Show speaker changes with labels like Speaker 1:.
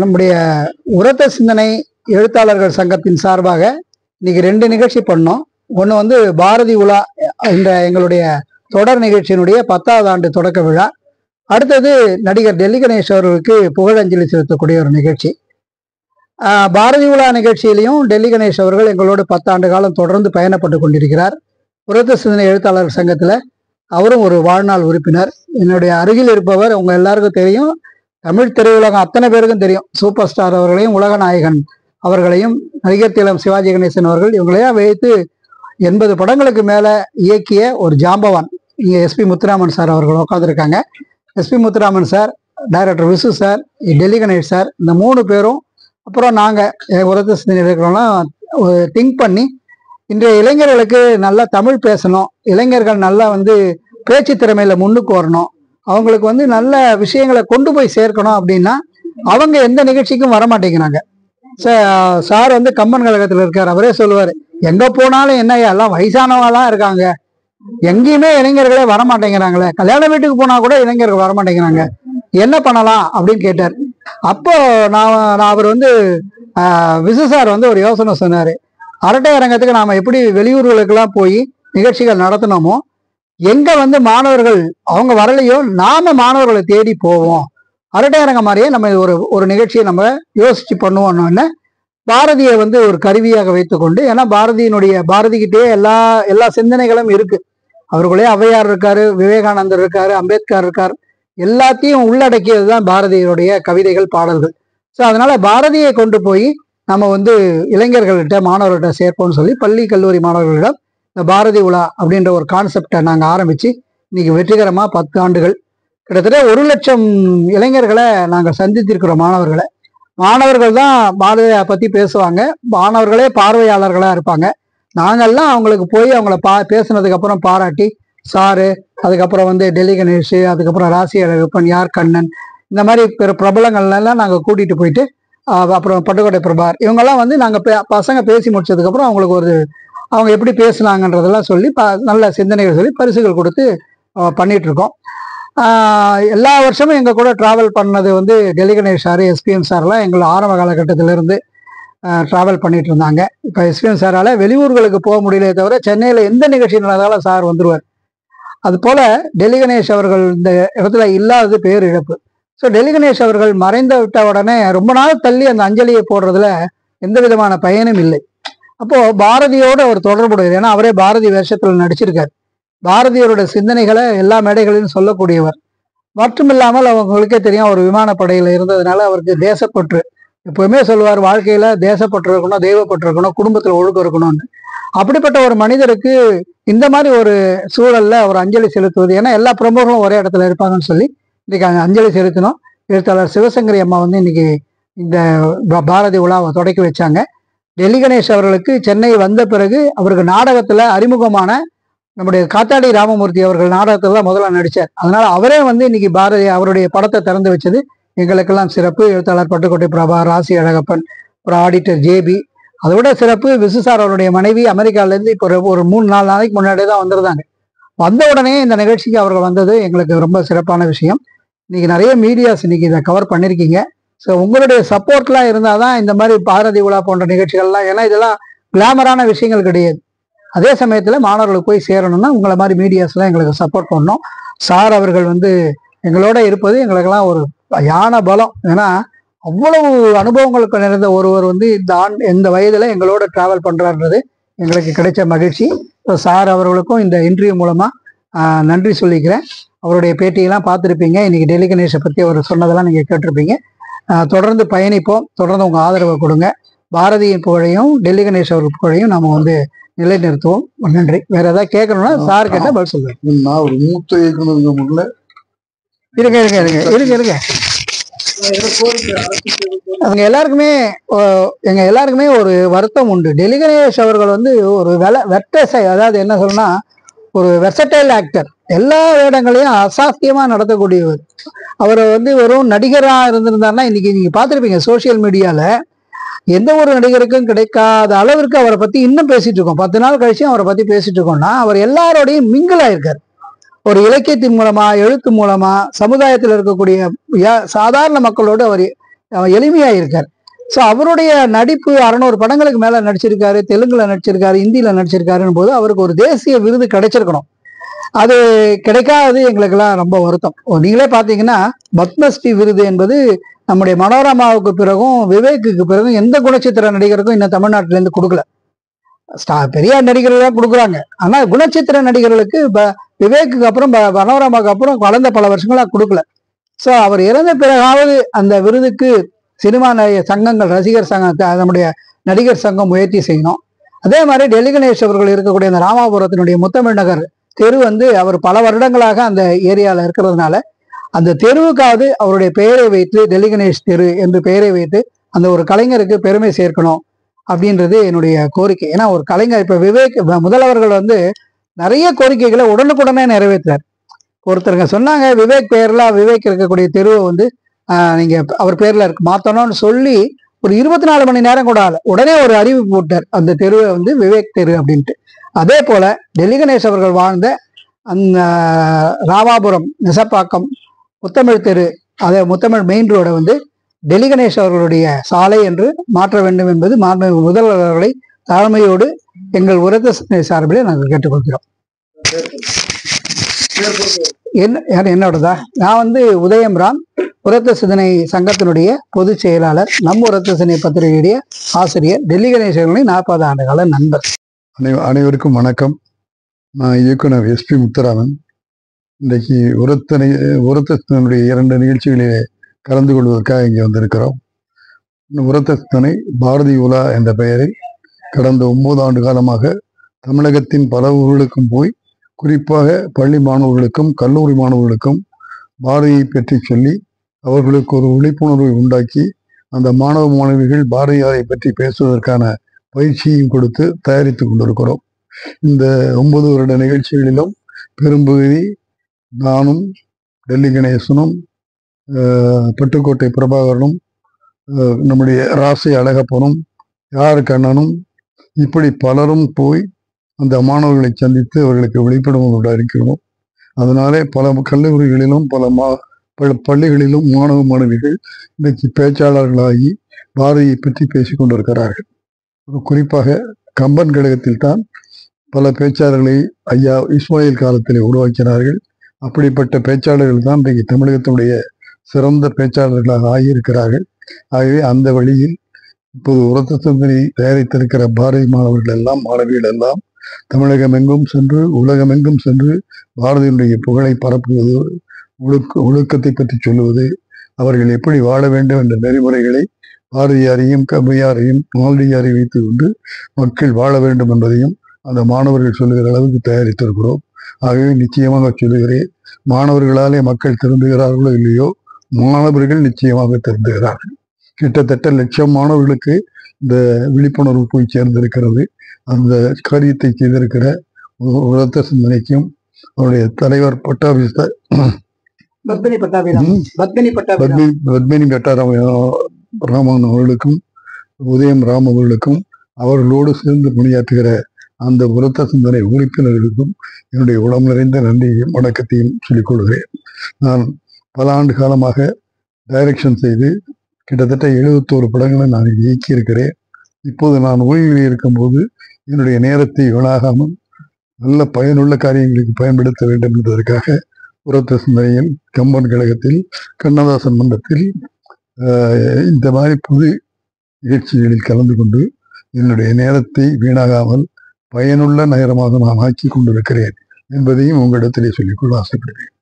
Speaker 1: நம்முடைய உரத்த சிந்தனை எழுத்தாளர்கள் சங்கத்தின் சார்பாக இன்னைக்கு ரெண்டு நிகழ்ச்சி பண்ணோம். ஒன்று வந்து பாரதி உலா என்ற எங்களுடைய தொடர் நிகழ்ச்சியினுடைய பத்தாவது ஆண்டு தொடக்க விழா. அடுத்தது நடிகர் டெல்லி கணேஷ் அவர்களுக்கு புகழஞ்சலி செலுத்தக்கூடிய ஒரு நிகழ்ச்சி. பாரதி உலா நிகழ்ச்சியிலையும் டெல்லி கணேஷ் அவர்கள் எங்களோடு பத்தாண்டு காலம் தொடர்ந்து பயணப்பட்டு கொண்டிருக்கிறார். உரத்த சிந்தனை எழுத்தாளர் சங்கத்தில் அவரும் ஒரு வாழ்நாள் உறுப்பினர். என்னுடைய அருகில் இருப்பவர் உங்கள் எல்லாருக்கும் தெரியும். தமிழ் திரையுலகம் அத்தனை பேருக்கும் தெரியும். சூப்பர் ஸ்டார் அவர்களையும் உலக நாயகன் அவர்களையும் நடிகர் திலம் சிவாஜி கணேசன் அவர்கள் இவங்களையா வைத்து எண்பது படங்களுக்கு மேலே இயக்கிய ஒரு ஜாம்பவான். இங்கே எஸ்பி முத்துராமன் சார் அவர்கள் உட்காந்துருக்காங்க SP Muthuraman sir director Visu sir Delhi Ganesh sir இந்த மூணு பேரும் அப்புறம் நாங்கள் உரத்த சிந்தனை இருக்கிறோம்லாம் திங்க் பண்ணி இன்றைய இளைஞர்களுக்கு நல்லா தமிழ் பேசணும். இளைஞர்கள் நல்லா வந்து பேச்சு திறமையில முன்னுக்கு வரணும். அவங்களுக்கு வந்து நல்ல விஷயங்களை கொண்டு போய் சேர்க்கணும் அப்படின்னா அவங்க எந்த நிகழ்ச்சிக்கும் வர மாட்டேங்கிறாங்க சார் வந்து கம்பன் கழகத்தில் இருக்கார் அவரே சொல்லுவார் எங்கே போனாலும் என்னய்யா எல்லாம் வயசானவங்களாம் இருக்காங்க. எங்கேயுமே இளைஞர்களே வர மாட்டேங்கிறாங்களே கல்யாண வீட்டுக்கு போனால் கூட இளைஞர்கள் வர மாட்டேங்கிறாங்க என்ன பண்ணலாம்? அப்படின்னு கேட்டார். அப்போ நான் நான் அவர் வந்து விசு சார் வந்து ஒரு யோசனை சொன்னார். அரட்டை அரங்கத்துக்கு நாம் எப்படி வெளியூர்களுக்கெல்லாம் போய் நிகழ்ச்சிகள் நடத்தினோமோ எங்க வந்து மாணவர்கள் அவங்க வரலையோ நாம மாணவர்களை தேடி போவோம். அரட்டையரங்க மாதிரியே நம்ம ஒரு ஒரு நிகழ்ச்சியை நம்ம யோசிச்சு பண்ணுவோம்னு பாரதியை வந்து ஒரு கருவியாக வைத்துக்கொண்டு ஏன்னா பாரதியினுடைய பாரதிக்கிட்டே எல்லா எல்லா சிந்தனைகளும் இருக்கு. அவர்களே ஔவையார் இருக்காரு விவேகானந்தர் இருக்காரு அம்பேத்கர் இருக்கார். எல்லாத்தையும் உள்ளடக்கியது தான் பாரதியினுடைய கவிதைகள் பாடல்கள். ஸோ அதனால பாரதியை கொண்டு போய் நம்ம வந்து இளைஞர்கள்கிட்ட மாணவர்கள்ட்ட சேர்ப்போம்னு சொல்லி பள்ளி கல்லூரி மாணவர்களிடம் இந்த பாரதி உலா அப்படின்ற ஒரு கான்செப்டை நாங்கள் ஆரம்பித்து இன்னைக்கு வெற்றிகரமாக பத்து ஆண்டுகள். கிட்டத்தட்ட ஒரு லட்சம் இளைஞர்களை நாங்கள் சந்தித்திருக்கிறோம் மாணவர்களை. மாணவர்கள் தான் பாரதியை பற்றி பேசுவாங்க. மாணவர்களே பார்வையாளர்களாக இருப்பாங்க. நாங்கள்லாம் அவங்களுக்கு போய் அவங்கள பா பேசுனதுக்கப்புறம் பாராட்டி சாரு அதுக்கப்புறம் வந்து டெல்லி கணேஷ் அதுக்கப்புறம் ராசி அழகப்பன் யார் கண்ணன்? இந்த மாதிரி பிற பிரபலங்கள்லாம் நாங்கள் கூட்டிகிட்டு போயிட்டு அப்புறம் பட்டுக்கோட்டை பிரபார் இவங்கெல்லாம் வந்து நாங்கள் பசங்க பேசி முடிச்சதுக்கப்புறம் அவங்களுக்கு ஒரு அவங்க எப்படி பேசுனாங்கன்றதெல்லாம் சொல்லி ப நல்ல சிந்தனைகள் சொல்லி பரிசுகள் கொடுத்து பண்ணிகிட்ருக்கோம் எல்லா வருஷமும் எங்கள் கூட ட்ராவல் பண்ணது வந்து டெல்லி கணேஷ் சார் எஸ்பிஎம் சார்லாம் எங்களை ஆரம்ப காலகட்டத்திலேருந்து ட்ராவல் பண்ணிட்டு இருந்தாங்க இப்போ எஸ்பிஎம் சாரால் வெளியூர்களுக்கு போக முடியலையே தவிர சென்னையில் எந்த நிகழ்ச்சி நடந்தாலும் சார் வந்துடுவார் அது போல டெல்லி கணேஷ் அவர்கள் இந்த இடத்துல இல்லாதது பேர் இழப்பு ஸோ டெல்லி கணேஷ் அவர்கள் மறைந்து விட்ட உடனே ரொம்ப நாள் தள்ளி அந்த அஞ்சலியை போடுறதுல எந்த விதமான பயனும் இல்லை. அப்போ பாரதியோட அவர் தொடர்புடையது ஏன்னா அவரே பாரதி வேஷத்தில் நடிச்சிருக்காரு. பாரதியரோட சிந்தனைகளை எல்லா மேடைகளிலும் சொல்லக்கூடியவர். மற்றும் இல்லாமல் அவங்களுக்கே தெரியும் அவர் விமானப்படையில் இருந்ததுனால அவருக்கு தேசப்பற்று. எப்பவுமே சொல்லுவார் வாழ்க்கையில தேசப்பற்று இருக்கணும் தெய்வப்பற்று இருக்கணும் குடும்பத்தில் ஒழுக்கம் இருக்கணும்னு. அப்படிப்பட்ட ஒரு மனிதருக்கு இந்த மாதிரி ஒரு சூழல்ல அவர் அஞ்சலி செலுத்துவது. ஏன்னா எல்லா பிரமுகர்களும் ஒரே இடத்துல இருப்பாங்கன்னு சொல்லி இன்னைக்கு அஞ்சலி செலுத்தினோம் எழுத்தாளர் சிவசங்கரி அம்மா வந்து இன்னைக்கு இந்த பாரதி உலாவை தொடக்கி வச்சாங்க. டெல்லி கணேஷ் அவர்களுக்கு சென்னை வந்த பிறகு அவருக்கு நாடகத்தில் அறிமுகமான நம்முடைய காத்தாடி ராமமூர்த்தி அவர்கள் நாடகத்தில் தான் முதல்ல நடித்தார் அதனால் அவரே வந்து இன்னைக்கு பாரதி அவருடைய படத்தை திறந்து வச்சது எங்களுக்கெல்லாம் சிறப்பு. எழுத்தாளர் பட்டுக்கோட்டை பிரபா ராசி அழகப்பன் ஒரு ஆடிட்டர் ஜேபி. அதை விட சிறப்பு விசு சார் அவருடைய மனைவி அமெரிக்காவிலேருந்து இப்போ ஒரு- ஒரு மூணு நாலு நாளைக்கு முன்னாடி தான் வந்திருந்தாங்க. வந்த உடனே இந்த நிகழ்ச்சிக்கு அவர்கள் வந்தது எங்களுக்கு ரொம்ப சிறப்பான விஷயம். இன்னைக்கு நிறைய மீடியாஸ் இன்னைக்கு இதை கவர் பண்ணியிருக்கீங்க ஸோ உங்களுடைய சப்போர்ட்லாம் இருந்தால் தான் இந்த மாதிரி பாரதி விழா போன்ற நிகழ்ச்சிகள்லாம் ஏன்னா இதெல்லாம் கிளாமரான விஷயங்கள் கிடையாது. அதே சமயத்தில் மாணவர்களுக்கு போய் சேரணும்னா உங்களை மாதிரி மீடியாஸ்லாம் எங்களுக்கு சப்போர்ட் பண்ணணும். சார் அவர்கள் வந்து எங்களோட இருப்பது எங்களுக்கெல்லாம் ஒரு யான பலம். ஏன்னா அவ்வளவு அனுபவங்களுக்கு நிறைந்த ஒருவர் வந்து இந்த ஆண் இந்த வயதில் எங்களோட ட்ராவல் பண்ணுறான்றது எங்களுக்கு கிடைச்ச மகிழ்ச்சி. ஸோ சார் அவர்களுக்கும் இந்த இன்டர்வியூ மூலமாக நன்றி சொல்லிக்கிறேன். அவருடைய பேட்டியெல்லாம் பார்த்துருப்பீங்க. இன்றைக்கி டெல்லி கணேஷை பற்றி அவர் சொன்னதெல்லாம் நீங்கள் கேட்டிருப்பீங்க. தொடர்ந்து பயணிப்போம். தொடர்ந்து உங்கள் ஆதரவை கொடுங்க. பாரதியின் புகழையும் டெல்லி கணேஷ் அவர்கள் புகழையும் நம்ம வந்து நிலைநிறுத்துவோம். நன்றி. வேற ஏதாவது கேட்கணும்னா சார் கேட்டால் பதில் சொல்லுவேன்
Speaker 2: நான் ஒரு மூத்த இயக்குனருங்க முன்ன.
Speaker 1: இருங்க இருங்க இருங்க. இருங்க இருங்க. அவங்க எல்லாருக்குமே எங்க எல்லாருக்குமே ஒரு வருத்தம் உண்டு. டெல்லி கணேஷ் அவர்கள் வந்து ஒரு வெல வெட்டசை அதாவது என்ன சொல்லணும்னா ஒரு வெர்சடைல் ஆக்டர் எல்லா வேடங்களையும் அசாத்தியமா நடத்தக்கூடியவர். அவரை வந்து வெறும் நடிகரா இருந்திருந்தாருன்னா இன்னைக்கு நீங்க பார்த்துருப்பீங்க சோஷியல் மீடியால எந்த ஒரு நடிகருக்கும் கிடைக்காத அளவிற்கு அவரை பத்தி இன்னும் பேசிட்டு இருக்கோம். பத்து நாள் கழிச்சும் அவரை பத்தி பேசிட்டு இருக்கோம்னா அவர் எல்லாரோடையும் மிங்கிள் ஆயிருக்காரு. ஒரு இலக்கியத்தின் மூலமா எழுத்து மூலமா சமுதாயத்தில் இருக்கக்கூடிய யா- சாதாரண மக்களோடு அவர் அஹ், எளிமையா இருக்கார் ஸோ அவருடைய நடிப்பு அறநூறு படங்களுக்கு மேல நடிச்சிருக்காரு தெலுங்குல நடிச்சிருக்காரு ஹிந்தியில் நடிச்சிருக்காருன்னு போது அவருக்கு ஒரு தேசிய விருது கிடைச்சிருக்கணும். அது கிடைக்காதது எங்களுக்கெல்லாம் ரொம்ப வருத்தம். நீங்களே பார்த்தீங்கன்னா பத்மஸ்ரீ விருது என்பது நம்முடைய மனோரமாவுக்கு பிறகும் விவேக்குக்கு பிறகும் எந்த குணச்சித்திர நடிகருக்கும் இன்னும் தமிழ்நாட்டிலேருந்து கொடுக்கல. ஸ்டா பெரியார் நடிகர்கள் கொடுக்குறாங்க. ஆனால் குணச்சித்திர நடிகர்களுக்கு ப- விவேக்குக்கு அப்புறம் ப- மனோரமாவுக்கு அப்புறம் வளர்ந்த பல வருஷங்களாக கொடுக்கல. ஸோ அவர் இறந்த பிறகாவது அந்த விருதுக்கு சினிமா நடிகை சங்கங்கள் ரசிகர் சங்கத்தை நம்முடைய நடிகர் சங்கம் முயற்சி செய்யணும். அதே மாதிரி டெல்லிகணேஷ் அவர்கள் இருக்கக்கூடிய அந்த ராமாபுரத்தினுடைய முத்தமிழ் நகர் தெரு வந்து அவர் பல வருடங்களாக அந்த ஏரியாவில் இருக்கிறதுனால அந்த தெருவுக்காவது அவருடைய பெயரை வைத்து டெல்லி கணேஷ் தெரு என்று பெயரை வைத்து அந்த ஒரு கலைஞருக்கு பெருமை சேர்க்கணும் அப்படின்றது என்னுடைய கோரிக்கை. ஏன்னா ஒரு கலைஞர் இப்போ விவேக் முதல்வர்கள் வந்து நிறைய கோரிக்கைகளை உடனுக்குடனே நிறைவேற்றினார் ஒருத்தருங்க சொன்னாங்க விவேக் பேரில் விவேக் இருக்கக்கூடிய தெருவை வந்து நீங்கள் அவர் பேரில் இருக்கு மாற்றணும்னு சொல்லி ஒரு இருபத்தி நாலு மணி நேரம் கூட ஆகலை. உடனே ஒரு அறிவிப்பு போட்டார் அந்த தெருவை வந்து விவேக் தெரு அப்படின்ட்டு. அதே போல டெல்லி கணேஷ் அவர்கள் வாழ்ந்த அந்த ராமாபுரம் நெசப்பாக்கம் முத்தமிழ் தெரு அதை முத்தமிழ் மெயின் ரோடை வந்து டெல்லி கணேஷ் அவர்களுடைய சாலை என்று மாற்ற வேண்டும் என்பது மாண்பு முதல்வர் அவர்களை தாழ்மையோடு எங்கள் உரத்த சார்பிலே நாங்கள் கேட்டுக்கொள்கிறோம். என்ன யார் என்னோடதா நான் வந்து உதயம் ராம் உரத்த சிந்தனை சங்கத்தினுடைய பொதுச் செயலாளர். நம் உரத்த சிந்தனை பத்திரிகையுடைய ஆசிரியர். டெல்லி கணேஷ் அவர்களின் நாற்பது ஆண்டு கால நண்பர்.
Speaker 2: அனை அனைவருக்கும் வணக்கம். நான் இயக்குனர் எஸ்பி முத்துராமன். இன்றைக்கு உரத்தனை உரத்தனுடைய இரண்டு நிகழ்ச்சிகளிலே கலந்து கொள்வதற்காக இங்கே வந்திருக்கிறோம். உரத்தனை பாரதி உலா என்ற பெயரில் கடந்த ஒன்பது ஆண்டு காலமாக தமிழகத்தின் பல ஊர்களுக்கும் போய் குறிப்பாக பள்ளி மாணவர்களுக்கும் கல்லூரி மாணவர்களுக்கும் பாரதியை பற்றி சொல்லி அவர்களுக்கு ஒரு விழிப்புணர்வை உண்டாக்கி அந்த மாணவ மாணவிகள் பாரதியாரை பற்றி பேசுவதற்கான பயிற்சியும் கொடுத்து தயாரித்து கொண்டிருக்கிறோம். இந்த ஒன்பது வருட நிகழ்ச்சிகளிலும் பெரும்பகுதி நானும் டெல்லி கணேசனும் பட்டுக்கோட்டை பிரபாகரனும் நம்முடைய ராசி அழகப்பனும் யார் கண்ணனும் இப்படி பலரும் போய் அந்த மாணவர்களை சந்தித்து அவர்களுக்கு விழிப்புணர்வு இருக்கிறோம் அதனாலே பல கல்லூரிகளிலும் பல மா பல பள்ளிகளிலும் மாணவ மாணவிகள் இன்றைக்கு பேச்சாளர்களாகி பாரதியை பற்றி பேசிக்கொண்டிருக்கிறார்கள் குறிப்பாக கம்பன் கழகத்தில் தான் பல பேச்சாளர்களை ஐயா இஸ்மாயில் காலத்திலே உருவாக்கினார்கள். அப்படிப்பட்ட பேச்சாளர்கள் தான் இன்றைக்கு தமிழகத்தினுடைய சிறந்த பேச்சாளர்களாக ஆகியிருக்கிறார்கள். ஆகவே அந்த வழியில் இப்போது உரத்த சிந்தனை தயாரித்திருக்கிற பாரதி மாணவர்கள் எல்லாம் மாணவிகள் எல்லாம் தமிழகம் எங்கும் சென்று உலகமெங்கும் சென்று பாரதியினுடைய புகழை பரப்புவது ஒழுக்க ஒழுக்கத்தை பற்றி சொல்லுவது அவர்கள் எப்படி வாழ வேண்டும் என்ற நெறிமுறைகளை பாரதியாரையும் கவியாரையும் மால்டியாரை வைத்து கொண்டு மக்கள் வாழ வேண்டும் என்பதையும் அந்த மாணவர்கள் சொல்லுகிற அளவுக்கு தயாரித்திருக்கிறோம். ஆகவே நிச்சயமாக சொல்லுகிறேன் மாணவர்களாலே மக்கள் திருந்துகிறார்களோ இல்லையோ மாணவர்கள் நிச்சயமாக திருந்துகிறார்கள். கிட்டத்தட்ட லட்சம் மாணவர்களுக்கு இந்த விழிப்புணர்வு போய் சேர்ந்திருக்கிறது. அந்த காரியத்தை செய்திருக்கிற உரத்த சிந்தனைக்கும் அவருடைய தலைவர் பட்டாபிஸ்த
Speaker 1: பத்மினி பட்டாபிராம் பத்மினி பட்டாபிராம்.
Speaker 2: பத்மினி கட்டாராம ராமன் அவர்களுக்கும் உதயம் ராம் அவர்களுக்கும் அவர்களோடு சேர்ந்து பணியாற்றுகிற அந்த உரத்த சிந்தனை உறுப்பினர்களுக்கும் என்னுடைய உளம் நிறைந்த நன்றியையும் வணக்கத்தையும் சொல்லிக் கொள்கிறேன். நான் பல ஆண்டு காலமாக டைரக்ஷன் செய்து கிட்டத்தட்ட எழுபத்தோரு படங்களை நான் இயக்கியிருக்கிறேன். இப்போது நான் ஓய்வில் இருக்கும்போது என்னுடைய நேரத்தை வீணாகாமல் நல்ல பயனுள்ள காரியங்களுக்கு பயன்படுத்த வேண்டும் என்பதற்காக உரத்த சிந்தனையில் கம்பன் கழகத்தில் கண்ணதாசன் மன்றத்தில் இந்த மாதிரி புது நிகழ்ச்சிகளில் கலந்து கொண்டு என்னுடைய நேரத்தை வீணாகாமல் பயனுள்ள நேரமாக நான் ஆக்கி கொண்டிருக்கிறேன் என்பதையும் உங்களிடத்திலே சொல்லிக்கொள்ள ஆசைப்படுகிறேன்.